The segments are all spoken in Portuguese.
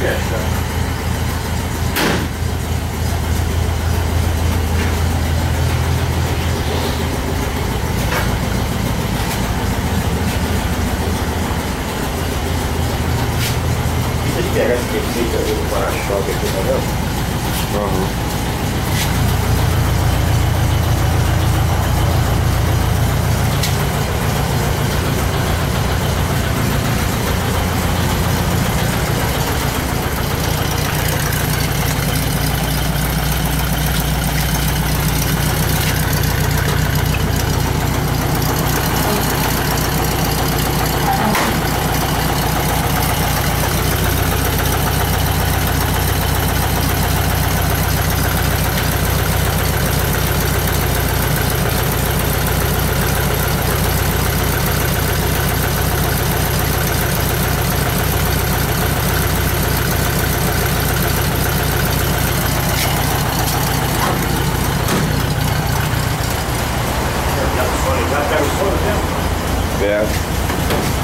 fecha. Se ele pegar esse defeito ali do para-choque aqui, tá vendo? Aham. Mesmo?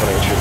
прочим.